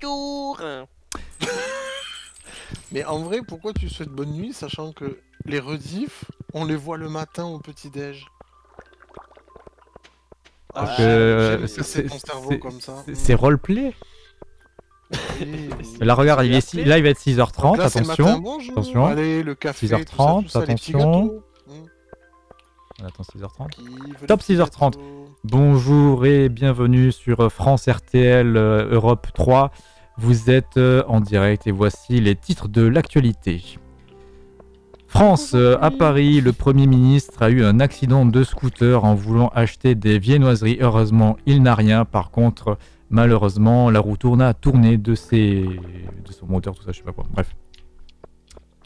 bonjour. Mais en vrai, pourquoi tu souhaites bonne nuit, sachant que les rediffs, on les voit le matin au petit-déj? Ah, euh, c'est- roleplay Oui. Là, regarde, il est six- là, il va être 6h30, Donc là, c'est le matin, attention. bonjour. attention. Allez, le café, 6h30, tout ça, tout ça, les petits attention. gâteaux. On attend 6h30. Qui veut les Top petits 6h30. Bonjour et bienvenue sur France RTL euh, Europe 3. Vous êtes euh, en direct et voici les titres de l'actualité. France, euh, à Paris, le Premier ministre a eu un accident de scooter en voulant acheter des viennoiseries. Heureusement, il n'a rien. Par contre, malheureusement, la roue tourna a tourné de, ses... de son moteur, tout ça, je sais pas quoi. Bref.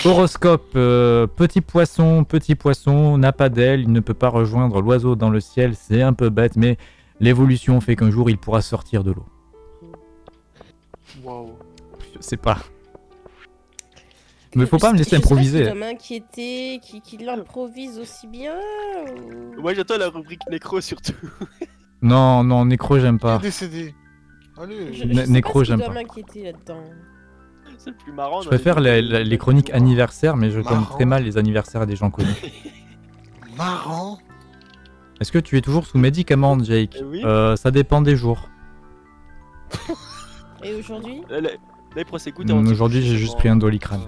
Horoscope, euh, petit poisson, petit poisson, n'a pas d'aile, il ne peut pas rejoindre l'oiseau dans le ciel, c'est un peu bête, mais l'évolution fait qu'un jour il pourra sortir de l'eau. Waouh. Je sais pas. Mais faut pas me laisser Je sais pas improviser. si ça m'inquiéter, qui, qui l'improvise aussi bien. ou- Moi j'attends la rubrique nécro surtout. Non, non, Nécro, j'aime Il est pas. décédé. Allez. Je, je Nécro, j'aime pas. m'inquiéter là-dedans. C'est le plus marrant. Je préfère les- les, les- les chroniques anniversaires, mais je connais très mal les anniversaires des gens connus. Marrant. Est-ce que tu es toujours sous médicaments, Jake? Eh oui. Euh, Ça dépend des jours. Et aujourd'hui? Là, là, là, il prend ses gouttes Mm, Aujourd'hui, j'ai juste pris un doliprane.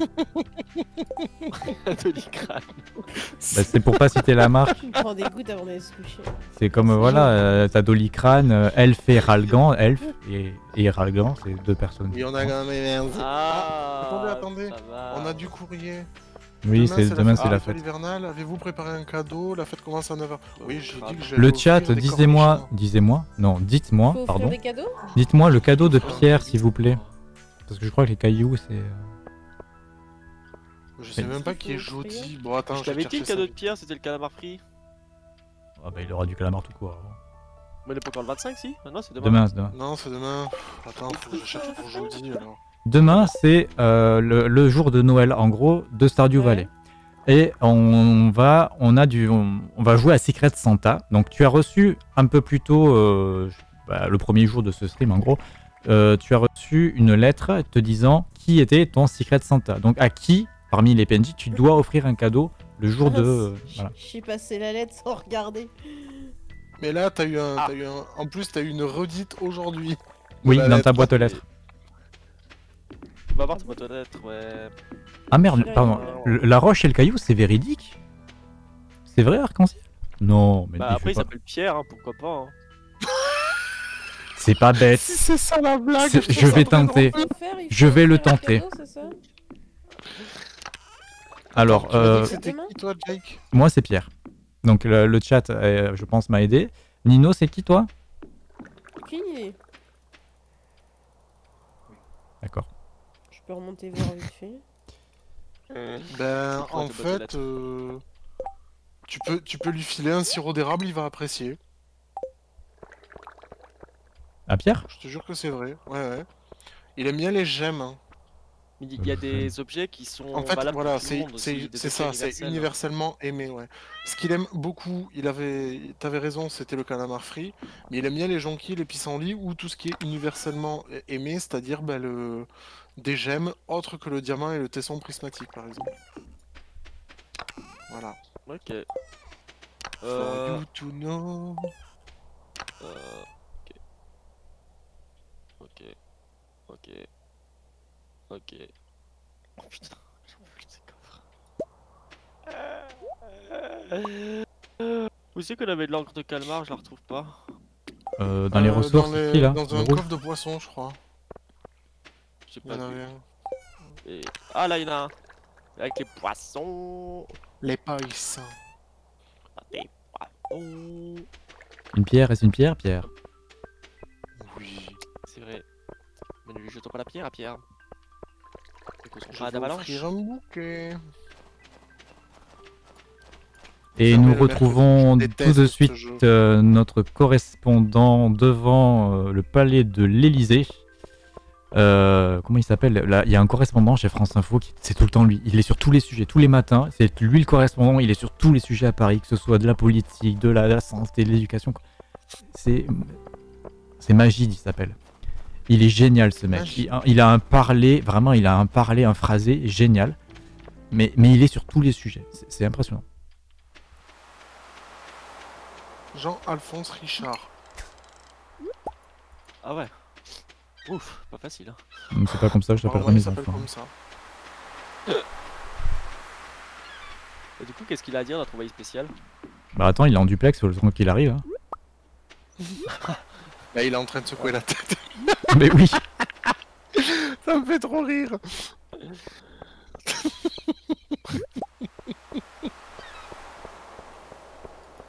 un doliprane. Bah, c'est pour pas citer la marque. Tu prends des gouttes avant d'aller se coucher. C'est comme, voilà, euh, t'as Doliprane, euh, Elf et Ralgan. Elf et, et Ralgan, c'est deux personnes. Et on a quand même. Ah, attendez, attendez. On a du courrier. Oui, c'est demain, c'est la la fête. hivernale. Avez-vous préparé un cadeau? La fête commence à 9h. Oui, j'ai dit que j'allais Le chat, disez-moi, disez-moi, non, dites-moi, pardon. des cadeaux? Dites-moi le cadeau de Pierre, s'il vous plaît. Parce que je crois que les cailloux, c'est. euh, Je sais même pas qui est. Jody. Bon, attends, Je je vais t'avais dit le cadeau de Pierre, c'était le calamar frit. Ah bah il aura du calamar tout court. alors. Mais il est pas encore le 25 si? Ah non, c'est demain. Demain, c'est demain. Non, c'est demain. Attends, faut que je cherche pour Jody alors. Demain, c'est euh, le, le jour de Noël, en gros, de Stardew Ouais. Valley. Et on va, on a du, on, on va jouer à Secret Santa. Donc tu as reçu un peu plus tôt, euh, bah, le premier jour de ce stream, en gros, euh, tu as reçu une lettre te disant qui était ton Secret Santa. Donc à qui, parmi les PNJ, tu dois offrir un cadeau le jour de, euh, Je voilà. J'ai passé la lettre sans regarder. Mais là, t'as eu un, Ah. t'as eu un. En plus, t'as eu une redite aujourd'hui. Oui, dans ta boîte aux lettres. On va voir ta boîte aux lettres, ouais. Ah merde, pardon. La roche et le caillou, c'est véridique? C'est vrai, Arc-en-Ciel? Non, mais Bah après il s'appelle Pierre, hein, pourquoi pas. Hein. C'est pas bête. Si c'est ça la blague, je vais tenter. faire, Je vais le tenter. cadeau, Alors, euh, que C'était Demain qui toi, Jake moi, c'est Pierre. Donc, le, le chat, euh, je pense, m'a aidé. Nino, c'est qui, toi? Idée. D'accord. Je peux remonter voir vite fait. Ben, en fait, euh, tu, peux, tu peux lui filer un sirop d'érable, il va apprécier. Ah, Pierre Je te jure que c'est vrai. Ouais, ouais. Il aime bien les gemmes. hein. Il y a des objets qui sont En fait, valables pour voilà, tout le c'est monde aussi, c'est- des c'est objets ça, c'est universels. universellement aimé, ouais. Ce qu'il aime beaucoup, il avait, t'avais raison, c'était le calamar frit, mais il aime bien les jonquilles, les pissenlits ou tout ce qui est universellement aimé, c'est-à-dire bah, le... des gemmes autres que le diamant et le tesson prismatique, par exemple. Voilà. Ok. For Euh, you to know. euh, ok. Ok. Ok. Oh putain, j'en peux plus de ces coffres. Où c'est qu'on avait de l'encre de calmar Je la retrouve pas. Euh, Dans les Euh, ressources, les- ici, là Dans le un coffre de poisson, je crois. J'ai pas vu. Et- Ah là, il y en a un. Avec les poissons. Les pailles. Des poissons. Une pierre, est-ce une pierre, Pierre? Pierre à Pierre. Et qu'on se Je fera vais d'avalanche. offrir un bouquet. Et Ça, nous retrouvons tout de suite euh, notre correspondant devant euh, le palais de l'Élysée. Euh, comment il s'appelle? Là, Il y a un correspondant chez France Info qui c'est tout le temps lui. Il est sur tous les sujets, tous les matins. C'est lui le correspondant. Il est sur tous les sujets à Paris, que ce soit de la politique, de la, de la santé, de l'éducation. C'est Magid, il s'appelle. Il est génial ce mec. Ouais, Il, il a un parler, vraiment, il a un parler, un phrasé génial. Mais, mais il est sur tous les sujets. C'est- impressionnant. Jean-Alphonse Richard. Ah ouais. Ouf, pas facile. Hein. C'est pas comme ça que je Ah t'appellerai ouais, il mes enfants. comme ça. Et du coup, qu'est-ce qu'il a à dire notre envoyé spécial Bah attends, il est en duplex, faut le temps qu'il arrive. hein. Là, il est en train de secouer la tête. mais oui. ça me fait trop rire.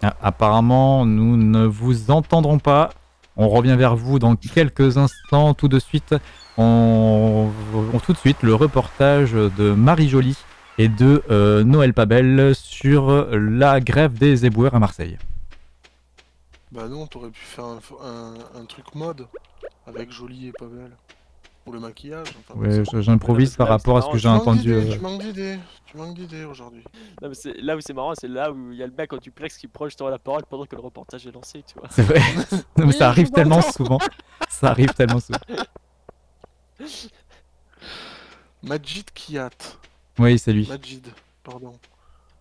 Ah, apparemment, nous ne vous entendrons pas. On revient vers vous dans quelques instants. Tout de suite, on, on- tout de suite le reportage de Marie Jolie et de euh, Noël Pabel sur la grève des éboueurs à Marseille. Bah non, t'aurais pu faire un, un- un truc mode avec Jolie et pas belle. Ou le maquillage. Enfin, Ouais, j'improvise par rapport à ce que j'ai entendu. euh, Tu manques d'idées, tu manques d'idées aujourd'hui. Non, mais c'est là où c'est marrant, c'est là où il y a le mec en duplex qui prend justement la parole pendant que le reportage est lancé, tu vois. C'est vrai. Non, mais ça arrive tellement souvent. Ça arrive tellement souvent. Majid Kiat. Oui, c'est lui. Majid, pardon.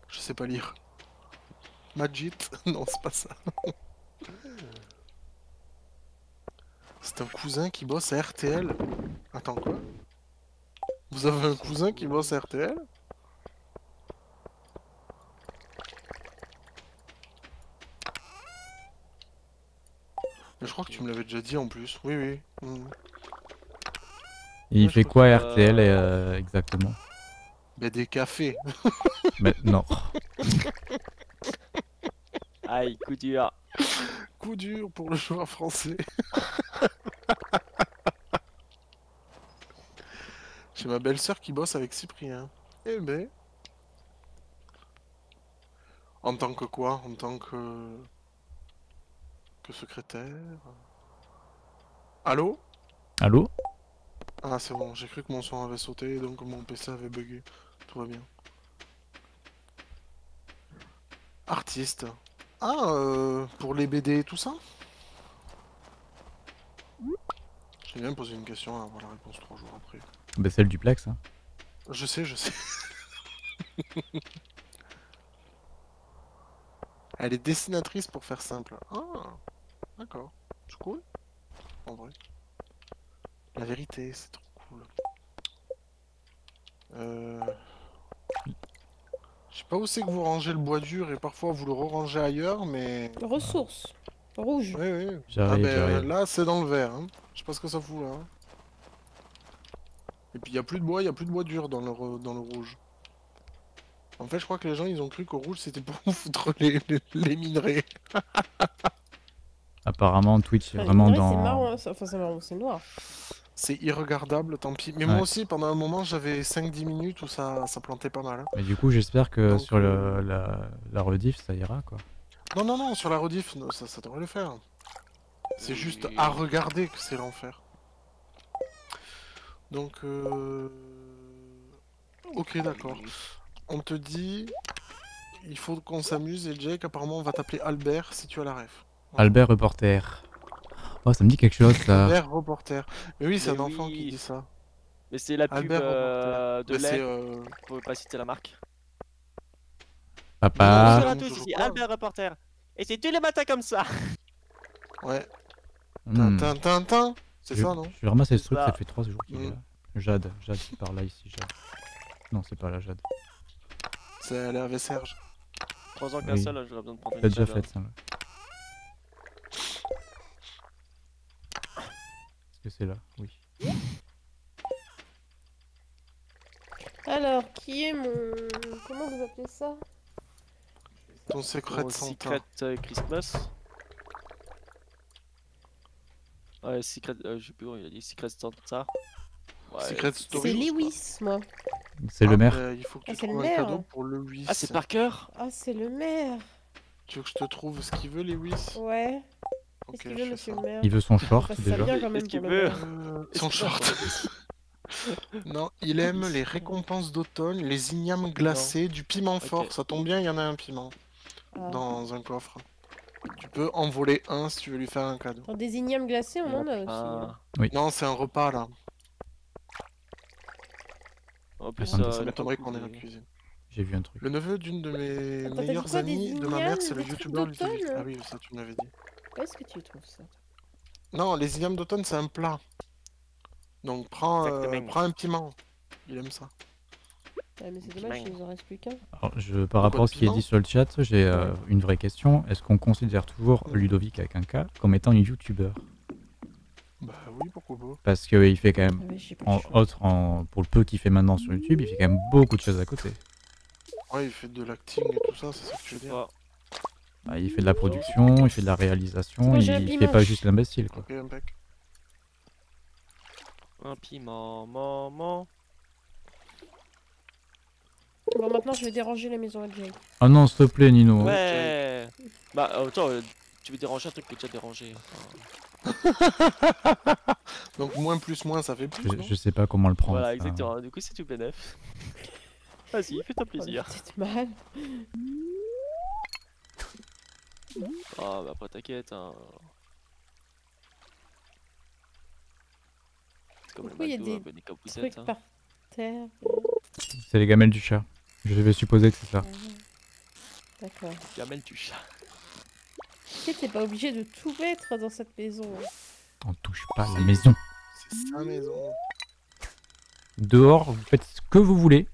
Je sais pas lire. Majid Non, c'est pas ça. C'est un cousin qui bosse à RTL. Attends, quoi? Vous avez un cousin qui bosse à RTL Mais je crois que tu me l'avais déjà dit en plus. Oui, oui. Et il fait quoi que- RTL euh, exactement? Mais des cafés. Mais non. Aïe, coup dur. Coup dur pour le joueur français. J'ai ma belle-sœur qui bosse avec Cyprien. Eh ben. En tant que quoi? En tant que. que secrétaire? Allô? Allô? Ah, c'est bon, j'ai cru que mon son avait sauté, donc mon PC avait bugué. Tout va bien. Artiste. Ah, euh, pour les BD et tout ça J'ai bien posé une question à avoir la réponse trois jours après. bah, C'est le duplex. hein. Je sais, je sais. Elle est dessinatrice pour faire simple. Ah, d'accord. C'est cool. En vrai. La vérité, c'est trop cool. Euh... Je sais pas où c'est que vous rangez le bois dur et parfois vous le rangez ailleurs, mais... Ressources. Rouge. Oui, oui. Ah J'arrive, ben, j'arrive. là, c'est dans le vert. Hein. Je sais pas ce que ça fout là. hein. Et puis il y a plus de bois, il y a plus de bois dur dans le, re- dans le rouge. En fait, je crois que les gens ils ont cru qu'au rouge c'était pour foutre les, les, les minerais. Apparemment, Twitch est Ouais, vraiment ouais, dans. C'est marrant, hein, enfin c'est marrant, c'est noir. C'est irregardable, tant pis. Mais Ouais. moi aussi, pendant un moment, j'avais 5-10 minutes où ça, ça plantait pas mal. hein. Mais du coup, j'espère que Donc, sur le, euh, la, la rediff, ça ira quoi. Non, non, non, sur la rediff, ça, ça devrait le faire. C'est juste à regarder que c'est l'enfer. Donc, euh... Ok, d'accord. On te dit, il faut qu'on s'amuse et Jake, apparemment, on va t'appeler Albert si tu as la ref. Voilà. Albert reporter. Oh, ça me dit quelque chose ça. Albert reporter. Mais oui, c'est un enfant oui. qui dit ça. Mais c'est la pub euh, de lait, euh, pour pas citer la marque. Papa. Bonjour à tous, ici. Albert Reporter. Et c'est tous les matins comme ça. ouais. Hmm. Tin, tin, tin, tin. C'est ça, non? Je vais ramasser ce truc, ça. ça fait 3 jours qu'il est là. Jade, Jade, c'est par là ici, Jade. Non, c'est pas là, Jade. C'est est avec Serge. 3 ans qu'un Oui. seul, j'aurais besoin de prendre T'as une déjà fait ça. ouais. Est-ce que c'est là Oui. Alors, qui est mon. Comment vous appelez ça? Ton secret Santa. Secret euh, Christmas. Ouais, Secret, euh, je sais plus, il a dit Secret Santa. Ouais. Secret C'est Story. Lewis, moi. C'est le Ah, maire. bah, il faut que tu Ah, c'est le trouves un maire. cadeau pour Lewis. Ah, c'est par cœur Ah, c'est le maire. Tu veux que je te trouve ce qu'il veut, Lewis? Ouais. Ok, Qu'est-ce qu'il je veut, fais monsieur ça. le maire Il veut son short déjà. Qu'est-ce qu'il veut son short. non, il aime les récompenses d'automne, les ignames glacés, du piment fort. Ça tombe bien, il y en a un piment Ah. dans un coffre. Tu peux en voler un si tu veux lui faire un cadeau. Dans des ignames glacés, on en a aussi. hein. Non, c'est un repas là. Plus, Ah, Ça le m'étonnerait qu'on ait la cuisine. J'ai vu un truc. Le neveu d'une de mes Attends, meilleures quoi, amies de ma mère, c'est le youtubeur Ah oui, ça tu me l'avais dit. Où est-ce que tu trouves ça toi? Non, les ignames d'automne, c'est un plat. Donc prends, euh, prends un piment. Il aime ça. Ah, mais c'est dommage, il nous en reste plus qu'un. Alors, je, par rapport à ce qui est dit sur le chat, j'ai euh, une vraie question. Est-ce qu'on considère toujours Ludovic avec un K comme étant un youtubeur Bah oui, pourquoi pas. Parce qu'il fait quand même, Ah en autre, en, pour le peu qu'il fait maintenant sur YouTube, il fait quand même beaucoup de choses à côté. Ouais, il fait de l'acting et tout ça, c'est ça que je veux dire. Bah, il fait de la production, il fait de la réalisation, il, fait pas juste l'imbécile quoi. Ok, impec. Un piment, maman. Bon, maintenant, je vais déranger la maison à Jake. Ah non, s'il te plaît Nino. Ouais. Bah, euh, attends, euh, tu veux déranger un truc que tu as dérangé. Donc moins plus moins, ça fait plus, Je, non je sais pas comment le prendre. voilà, ça. exactement. Du coup, c'est tout bénef. Vas-y, fais-toi Oh, plaisir. Peut-être mal. Ah, bah, pas t'inquiète. Hein. Comme Pourquoi le il y a McDo, des hein. par terre. C'est les gamelles du chat. Je vais supposer que c'est ça. D'accord. Gamelle du chat. Tu sais, t'es pas obligé de tout mettre dans cette maison. On touche pas la maison. C'est sa maison. Dehors, vous faites ce que vous voulez.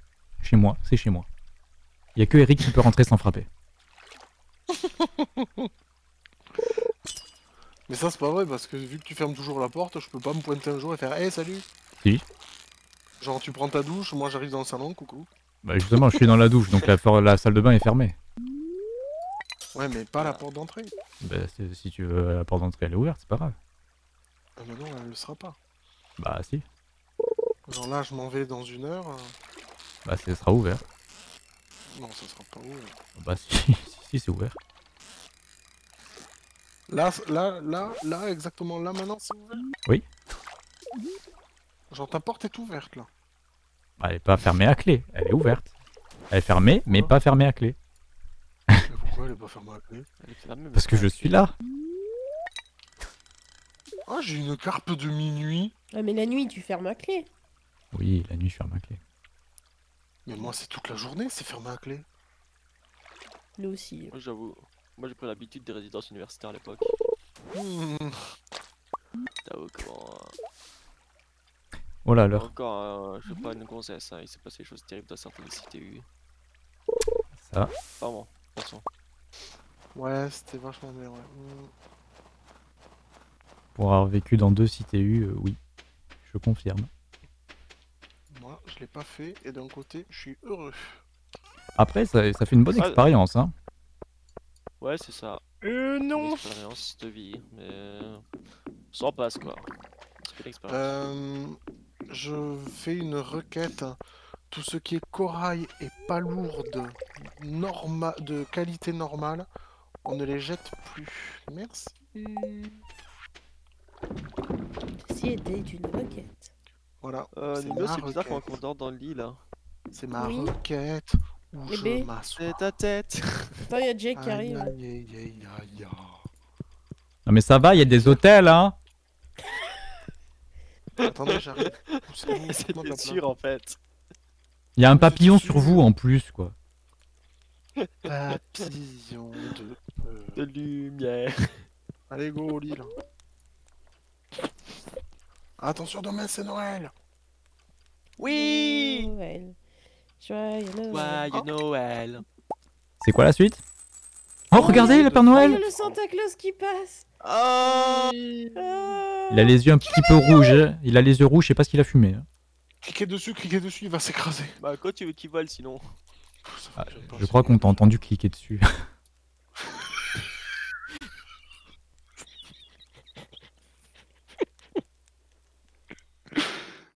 Chez moi, c'est chez moi. Il y a que Eric qui peut rentrer sans frapper. Mais ça, c'est pas vrai, parce que vu que tu fermes toujours la porte, je peux pas me pointer un jour et faire Hey, salut Si. Genre, tu prends ta douche, moi j'arrive dans le salon, coucou. Bah justement, je suis dans la douche, donc la, la salle de bain est fermée. Ouais, mais pas la porte d'entrée. Bah, si tu veux, la porte d'entrée elle est ouverte, c'est pas grave. Ah, mais non, elle le sera pas. Bah si, Genre là, je m'en vais dans une heure. euh, bah ça sera ouvert. Non, ça sera pas ouvert. Bah si, si, c'est ouvert. Là, là, là, là, exactement là, maintenant, c'est ouvert Oui. Genre, ta porte est ouverte, là. Bah, elle est pas fermée à clé, elle est ouverte. Elle est fermée, mais pas fermée à clé. Mais pourquoi elle est pas fermée à clé? Elle est fermée, mais Parce que je suis là. Ah, j'ai une carpe de minuit. Ah, mais la nuit, tu fermes à clé. Oui, la nuit je ferme à clé. Mais moi, c'est toute la journée, c'est fermé à clé. Nous aussi. Moi, j'avoue. Moi, j'ai pris l'habitude des résidences universitaires à l'époque. Hmm. J'avoue comment. euh, Oh là, l'heure. Encore, euh, je suis pas une gonzesse, hein. il s'est passé des choses terribles dans certaines CTU. Ça. Pardon, attention. Ouais, c'était vachement bien, ouais. Hmm. Pour avoir vécu dans deux CTU, euh, oui. Je confirme. Moi, je l'ai pas fait, et d'un côté, je suis heureux. Après, ça, ça fait une bonne Ah, expérience, hein. Ouais, c'est ça. Euh, Une expérience de vie, mais. Sans passe quoi. Ça fait l'expérience. Euh, je fais une requête. Tout ce qui est corail et palourde norma de qualité normale, on ne les jette plus. Merci. Ceci est dit d'une requête. Voilà, Euh, c'est bizarre qu'on dans le lit là. c'est ma Oui. requête où Bébé. je m'assois. C'est ta tête Attends, il y a Jake qui arrive. aïe, aïe, aïe, aïe, aïe. Non mais ça va, il y a des hôtels, hein. Attendez, j'arrive. Bien sûr en fait. Il y a un papillon sur vous en plus, quoi. Papillon de peur. De lumière. Allez, go au lit, là. Attention, demain, c'est Noël. Oui Noël. Joyeux Noël. Joyeux Oh. Noël C'est quoi la suite Oh, regardez, le Père Oh, il y Noël a le Santa Claus qui passe. Oh Ah. Il a les yeux un petit peu rouges. Il a les yeux rouges, je sais pas ce qu'il a fumé. hein. Cliquez dessus, cliquez dessus, il va s'écraser. Bah, quoi tu veux qu'il vole sinon? Ça Ah, Je crois qu'on t'a entendu cliquer dessus.